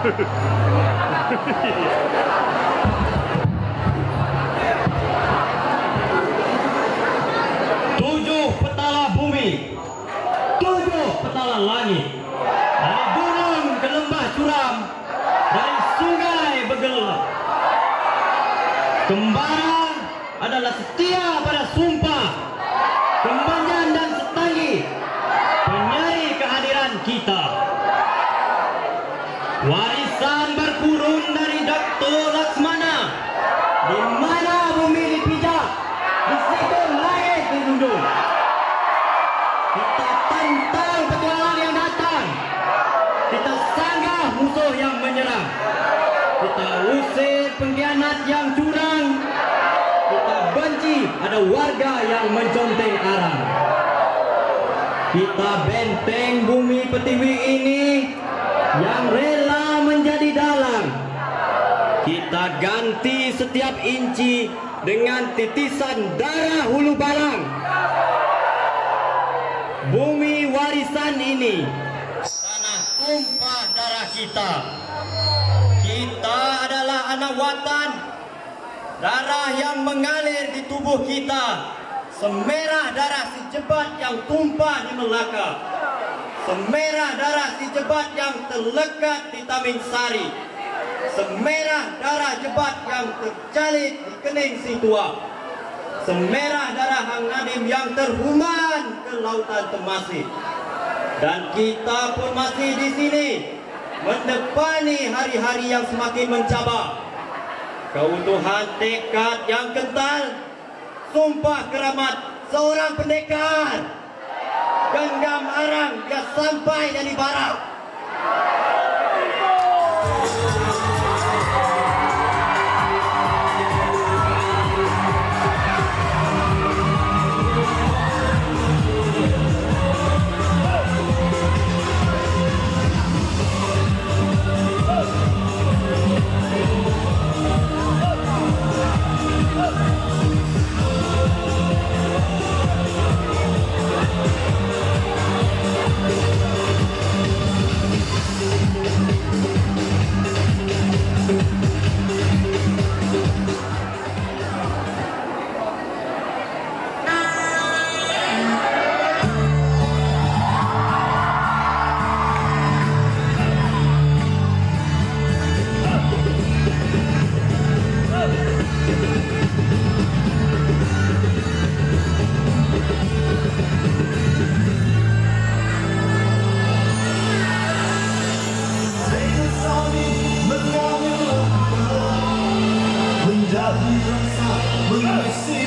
Tujuh petala bumi. Tujuh petala langit. Dari gunung ke lembah curam Dari sungai bergelap Kembara adalah setia Di mana bumi dipijak? Di situ langit dirundung Kita tantang petualang yang datang. Kita sanggah musuh yang menyerang. Kita usir pengkhianat yang curang. Kita benci ada warga yang menconteng arang Kita benteng bumi pertiwi ini Yang rela menjadi dalang Kita ganti setiap inci dengan titisan darah hulu balang. Bumi warisan ini Tanah tumpah darah kita. Kita adalah anak watan Darah yang mengalir di tubuh kita. Semerah darah si jebat yang tumpah di Melaka. Semerah darah si jebat yang terlekat di Tamin Sari Semerah darah jebat yang tercalit di Kening Situa Semerah darah Hang Nadim yang terhuman ke lautan Temasih Dan kita pun masih di sini Mendepani hari-hari yang semakin mencabar. Keutuhan tekad yang kental Sumpah keramat seorang pendekar. Genggam arang dia sampai dari barat We're gonna.